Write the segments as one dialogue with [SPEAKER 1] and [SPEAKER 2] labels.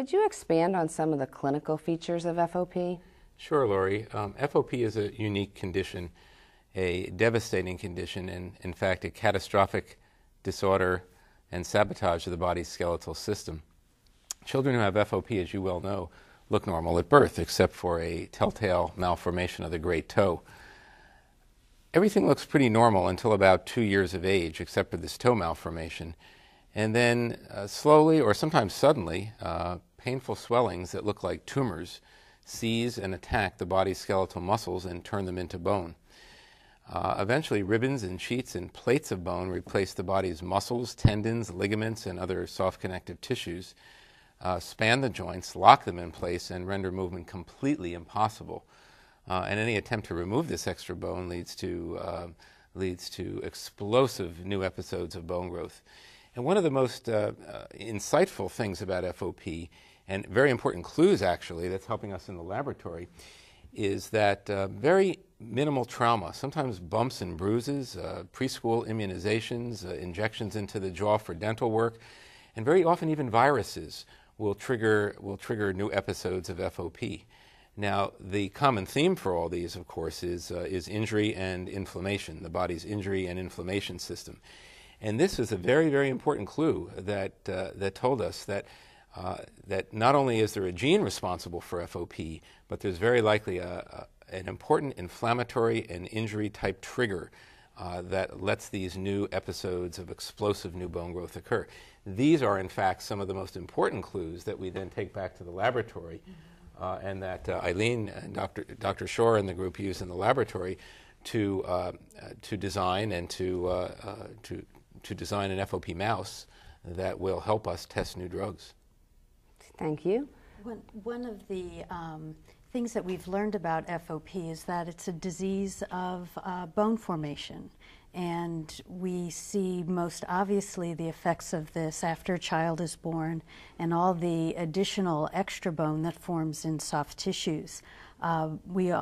[SPEAKER 1] Could you expand on some of the clinical features of FOP?
[SPEAKER 2] Sure, Lori. Um, FOP is a unique condition, a devastating condition, and in fact, a catastrophic disorder and sabotage of the body's skeletal system. Children who have FOP, as you well know, look normal at birth, except for a telltale malformation of the great toe. Everything looks pretty normal until about two years of age, except for this toe malformation. And then, uh, slowly or sometimes suddenly, uh, painful swellings that look like tumors seize and attack the body's skeletal muscles and turn them into bone. Uh, eventually, ribbons and sheets and plates of bone replace the body's muscles, tendons, ligaments, and other soft connective tissues, uh, span the joints, lock them in place, and render movement completely impossible. Uh, and any attempt to remove this extra bone leads to, uh, leads to explosive new episodes of bone growth. And one of the most uh, uh, insightful things about FOP and very important clues actually that's helping us in the laboratory is that uh, very minimal trauma, sometimes bumps and bruises, uh, preschool immunizations, uh, injections into the jaw for dental work, and very often even viruses will trigger, will trigger new episodes of FOP. Now, the common theme for all these, of course, is, uh, is injury and inflammation, the body's injury and inflammation system. And this is a very, very important clue that, uh, that told us that uh, that not only is there a gene responsible for FOP, but there's very likely a, a, an important inflammatory and injury type trigger uh, that lets these new episodes of explosive new bone growth occur. These are, in fact, some of the most important clues that we then take back to the laboratory uh, and that uh, Eileen and Dr. Dr. Shore and the group use in the laboratory to, uh, to design and to, to, to design an FOP mouse that will help us test new drugs.
[SPEAKER 1] Thank you.
[SPEAKER 3] One, one of the um, things that we've learned about FOP is that it's a disease of uh, bone formation. And we see most obviously the effects of this after a child is born and all the additional extra bone that forms in soft tissues. Uh, we,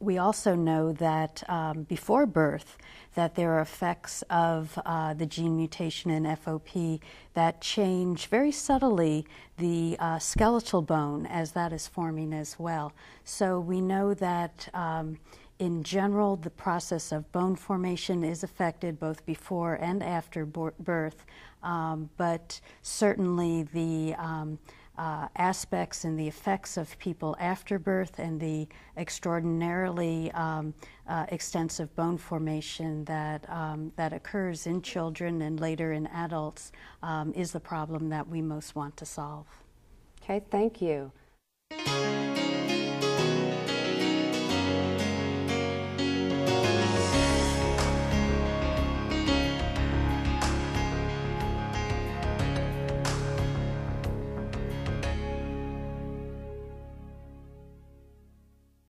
[SPEAKER 3] we also know that um, before birth, that there are effects of uh, the gene mutation in FOP that change very subtly the uh, skeletal bone as that is forming as well. So we know that um, in general, the process of bone formation is affected both before and after birth, um, but certainly the um, uh, aspects and the effects of people after birth and the extraordinarily um, uh, extensive bone formation that, um, that occurs in children and later in adults um, is the problem that we most want to solve.
[SPEAKER 1] Okay, thank you.